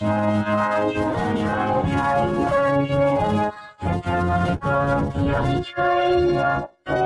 Yeah. Yummy China.